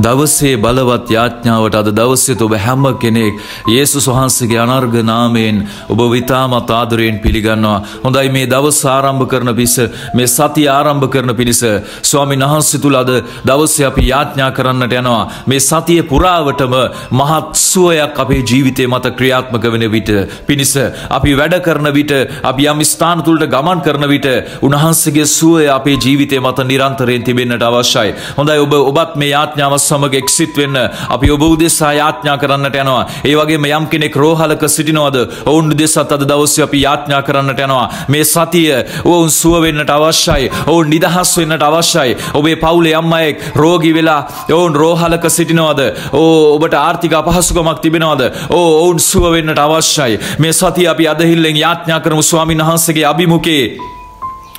දවසේ බලවත් යාඥාවට අද දවසෙත් ඔබ හැම කෙනෙක් යේසුස් වහන්සේගේ අනර්ග නාමයෙන් ඔබ විතාමත් ආදරයෙන් පිළිගන්නවා. හොඳයි මේ දවස් ආරම්භ කරන පිස මේ සති ආරම්භ කරන පිණිස ස්වාමීන් වහන්සේ තුල අද දවසේ අපි යාඥා කරන්නට යනවා. මේ සතිය පුරාවටම මහත් සුවයක් අපේ ජීවිතේ මත ක්‍රියාත්මක වෙන විට පිණිස අපි වැඩ කරන විට අපි යම් ස්ථාන තුලට ගමන් කරන විට උන්වහන්සේගේ සුවය අපේ ජීවිතේ මත නිරන්තරයෙන් තිබෙන්නට අවශ්‍යයි. හොඳයි ඔබ ඔබත් මේ යාඥාව සමග එක්සිත් වෙන්න අපි ඔබ උදෙසා යාඥා කරන්නට යනවා. ඒ වගේම යම් කෙනෙක් රෝහලක සිටිනවද? ඔවුන් උදෙසත් අද දවසේ අපි යාඥා කරන්නට යනවා. මේ සතිය ඔවුන් සුව වෙන්නට අවශ්‍යයි. ඔවුන් නිදහස් වෙන්නට අවශ්‍යයි. ඔබේ පවුලේ යම් අයෙක් රෝගී වෙලා ඔවුන් රෝහලක සිටිනවද? ඕ ඔබට ආර්ථික අපහසුකමක් තිබෙනවද? ඕ ඔවුන් සුව වෙන්නට අවශ්‍යයි. මේ සතිය අපි අදහිල්ලෙන් යාඥා කරමු ස්වාමීන් වහන්සේගේ අභිමුඛේ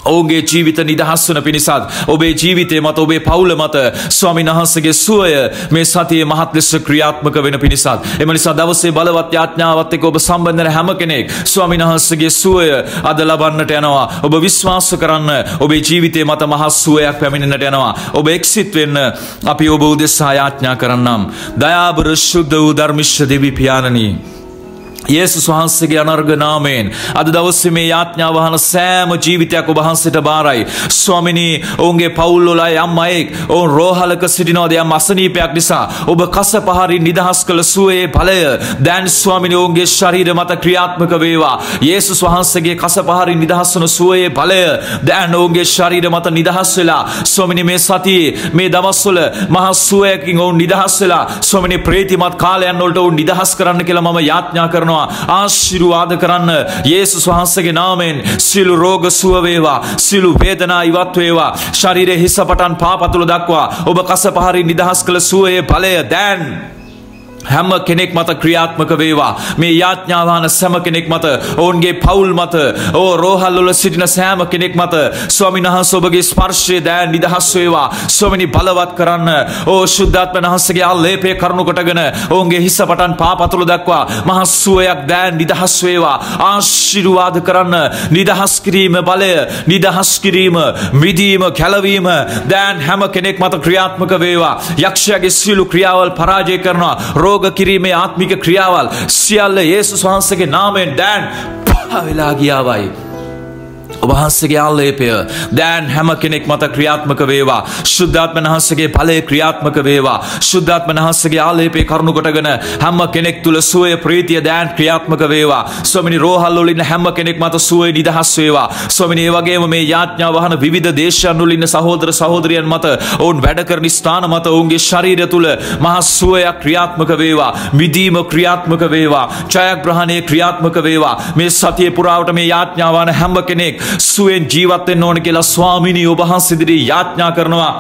ඔවුන්ගේ ජීවිත නිදහස් වන පිණිසත් ඔබේ ජීවිතය මත ඔබේ පවුල මත ස්වාමීන් වහන්සේගේ සුවය මේ සතියේ මහත් ලෙස ක්‍රියාත්මක වෙන පිණිසත්. එම නිසා දවසේ බලවත් යාඥාවත් එක්ක ඔබ සම්බන්ධ වෙන හැම කෙනෙක් ස්වාමීන් වහන්සේගේ සුවය අද ලබන්නට යනවා. ඔබ විශ්වාස කරන්න ඔබේ ජීවිතය මත මහත් සුවයක් පැමිණෙන්නට යනවා. ඔබ එක්සිත් වෙන්න අපි ඔබ උදෙසා යාඥා කරන්නම්. දයාබර ශුද්ධ වූ ධර්මිෂ්ඨ දෙවි පියාණනී යේසුස් වහන්සේගේ අනර්ග නාමයෙන් අද දවසේ මේ යාඥාව වහන සෑම ජීවිතයක් ඔබ වහන්සේට බාරයි. ස්වාමිනී ඔවුන්ගේ පවුල් වල යම් අයෙක් ඔවුන් රෝහලක සිටිනවාද යම් අසනීපයක් නිසා ඔබ කස පහරි නිදහස් කළ සුවේ ඵලය දැන් ස්වාමිනී ඔවුන්ගේ ශරීර මත ක්‍රියාත්මක වේවා. යේසුස් වහන්සේගේ කස පහරි නිදහස් වන සුවේ ඵලය දැන් ඔවුන්ගේ ශරීර මත නිදහස් වෙලා ස්වාමිනී මේ සතියේ මේ දවස්වල මහා සුවයකින් ඔවුන් නිදහස් වෙලා ස්වාමිනී ප්‍රේතිමත් කාලයන් වලට ඔවුන් නිදහස් කරන්න කියලා මම යාඥා කරනවා. කරනවා. ආශිර්වාද කරන්න. යේසුස් වහන්සේගේ නාමයෙන් සියලු රෝග සුව වේවා. සියලු වේදනා ඉවත් වේවා. ශරීරයේ හිස පටන් පාපතුල දක්වා ඔබ කස පහරින් නිදහස් කළ සුවයේ ඵලය දැන්. හැම කෙනෙක් මත ක්‍රියාත්මක වේවා. මේ යාඥාවාන සෑම කෙනෙක් මත ඔවුන්ගේ පවුල් මත ඕ රෝහල් වල සිටින සෑම කෙනෙක් මත ස්වාමීන් වහන්සේ ඔබගේ ස්පර්ශය දැන් නිදහස් වේවා. ස්වාමිනී බලවත් කරන්න ඕ ශුද්ධාත්ම වහන්සේගේ ආලේපය කරුණු කොටගෙන ඔවුන්ගේ හිස පටන් පාපතුල දක්වා මහා සුවයක් දැන් නිදහස් වේවා. ආශිර්වාද කරන්න නිදහස් කිරීම බලය නිදහස් කිරීම මිදීම කැලවීම දැන් හැම කෙනෙක් මත ක්‍රියාත්මක වේවා. යක්ෂයාගේ සියලු ක්‍රියාවල් පරාජය කරනවා. රෝග කිරීමේ ආත්මික ක්‍රියාවල් සියල්ල යේසුස් වහන්සේගේ නාමයෙන් දැන් පහ වෙලා ගියාවයි. ඔබහන්සගේ ආල්ලේපය දැන් හැම කෙනෙක් මත ක්‍රියාත්මක වේවා. ශුද්ධාත්ම වහන්සේගේ ඵලය ක්‍රියාත්මක වේවා. ශුද්ධාත්ම වහන්සේගේ ආලේපේ කරුණු කොටගෙන හැම කෙනෙක් තුල සුවය ප්‍රීතිය දැන් ක්‍රියාත්මක වේවා. ස්වාමිනී රෝහල් වල ඉන්න හැම කෙනෙක් මත සුවය නිදහස් වේවා. ස්වාමිනී ඒ වගේම මේ යාඥා වහන විවිධ දේශයන් වල ඉන්න සහෝදර සහෝදරියන් මත ඔවුන් වැඩ කරන ස්ථාන මත ඔවුන්ගේ ශරීරය තුල මහා සුවයක් ක්‍රියාත්මක වේවා. මිදීම ක්‍රියාත්මක වේවා. ජයග්‍රහණය ක්‍රියාත්මක වේවා. මේ සතිය පුරාවට මේ යාඥා වහන හැම කෙනෙක් සුවෙන් ජීවත් වෙන්න ඕන කියලා ස්වාමිනී ඔබ වහන්සේ ඉදිරියේ යාඥා කරනවා.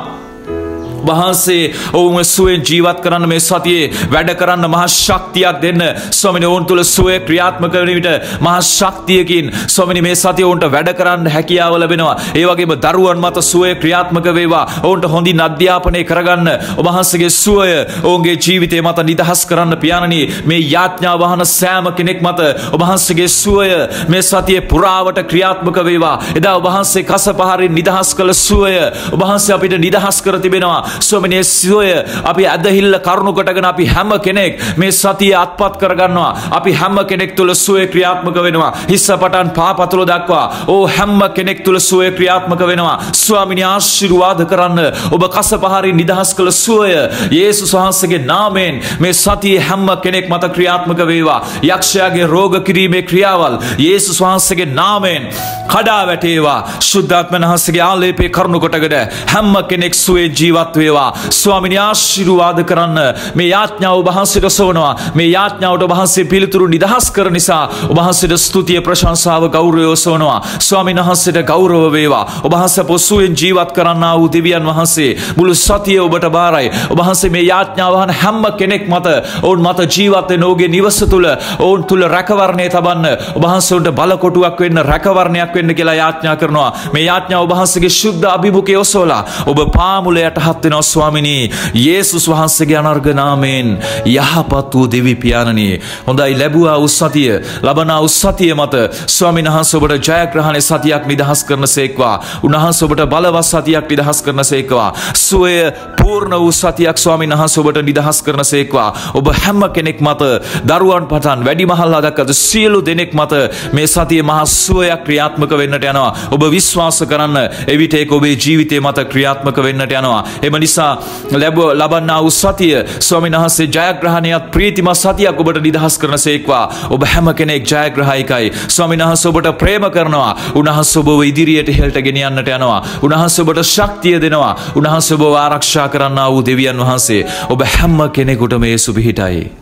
වහන්සේ ඔවුන් සුවෙන් ජීවත් කරන්න මේ සතියේ වැඩ කරන්න මහා ශක්තියක් දෙන්න. ස්වාමිනේ ඔවුන් තුල සුවේ ක්‍රියාත්මක වෙන විට මහා ශක්තියකින් ස්වාමිනේ මේ සතිය ඔවුන්ට වැඩ කරන්න හැකියාව ලැබෙනවා. ඒ වගේම දරුවන් මත සුවේ ක්‍රියාත්මක වේවා. ඔවුන්ට හොඳින් අධ්‍යාපනය කරගන්න ඔබ වහන්සේගේ සුවය ඔවුන්ගේ ජීවිතය මත නිදහස් කරන්න පියාණනි. මේ යාඥා වහන සෑම කෙනෙක් මත ඔබ වහන්සේගේ සුවය මේ සතියේ පුරාවට ක්‍රියාත්මක වේවා. එදා ඔබ වහන්සේ කස පහරින් නිදහස් කළ සුවය ඔබ වහන්සේ අපිට නිදහස් කර තිබෙනවා. ස්වමිනේ සුවය අපි ඇදහිල්ල කරුණු කොටගෙන අපි හැම කෙනෙක් මේ සතිය අත්පත් කරගන්නවා. අපි හැම කෙනෙක් තුළ සුවය ක්‍රියාත්මක වෙනවා. හිස්ස පටන් පාපතුල දක්වා ඕ හැම කෙනෙක් තුළ සුවය ක්‍රියාත්මක වෙනවා. ස්වාමිනී ආශිර්වාද කරන්න ඔබ කස පහරින් නිදහස් කළ සුවය යේසුස් වහන්සේගේ නාමයෙන් මේ සතියේ හැම කෙනෙක් මත ක්‍රියාත්මක වේවා. යක්ෂයාගේ රෝග කිරීමේ ක්‍රියාවල් යේසුස් වහන්සේගේ නාමයෙන් කඩා වැටේවා. ශුද්ධාත්ම වහන්සේගේ ආලේපේ කරුණු කොටගෙන හැම කෙනෙක් සුවේ ජීවත් වේවා ස්වාමිනී ආශිර්වාද කරන්න. මේ යාඥාව ඔබ වහන්සේට සොවනවා. මේ යාඥාවට ඔබ වහන්සේ පිළිතුරු නිදහස් කර නිසා ඔබ වහන්සේට ස්තුතිය ප්‍රශංසාව ගෞරවය සොවනවා ස්වාමීන් වහන්සේට ගෞරව වේවා. ඔබ වහන්සේ පොසුවෙන් ජීවත් කරන්නා වූ දෙවියන් වහන්සේ මුළු සතිය ඔබට බාරයි. ඔබ වහන්සේ මේ යාඥාව වහන හැම කෙනෙක් මත ඔවුන් මත ජීවත් වෙන ඔහුගේ නිවස තුල ඔවුන් තුල රැකවරණය තබන්න ඔබ වහන්සේට බලකොටුවක් වෙන්න රැකවරණයක් වෙන්න කියලා යාඥා කරනවා. මේ යාඥාව ඔබ වහන්සේගේ ශුද්ධ අභිමුඛය ඔසවලා ඔබ පාමුල යටහත් වෙනවා ස්වාමිනී යේසුස් වහන්සේගේ අනර්ග නාමයෙන් යහපත් වූ දෙවි පියාණනි. හොඳයි ලැබුවා වූ සතිය ලබනා වූ සතිය මත ස්වාමීන් වහන්සේ ඔබට ජයග්‍රහණේ සතියක් නිදහස් කරන සේක්වා. උන්වහන්සේ ඔබට බලවත් සතියක් නිදහස් කරන සේක්වා. සුවය පූර්ණ වූ සතියක් ස්වාමීන් වහන්සේ ඔබට නිදහස් කරන සේක්වා. ඔබ හැම කෙනෙක් මත දරුවන් පටන් වැඩිමහල්ලා දක්වාද සියලු දෙනෙක් මත මේ සතිය මහා සුවයක් ක්‍රියාත්මක වෙන්නට යනවා. ඔබ විශ්වාස කරන්න එවිට ඒක ඔබේ ජීවිතය මත ක්‍රියාත්මක වෙන්නට යනවා. එම නිසා ලැබ ලබන්නා වූ සතිය ස්වාමීන් වහන්සේ ජයග්‍රහණයත් ප්‍රීතිමත් සතියක් ඔබට නිදහස් කරන සේක්වා. ඔබ හැම කෙනෙක් ජයග්‍රහයිකයි. ස්වාමීන් වහන්සේ ඔබට ප්‍රේම කරනවා. උන්වහන්සේ ඔබව ඉදිරියට හෙළට ගෙනියන්නට යනවා. උන්වහන්සේ ඔබට ශක්තිය දෙනවා. උන්වහන්සේ ඔබව ආරක්ෂා කරන්නා වූ දෙවියන් වහන්සේ. ඔබ හැම කෙනෙකුටම යේසු පිහිටයි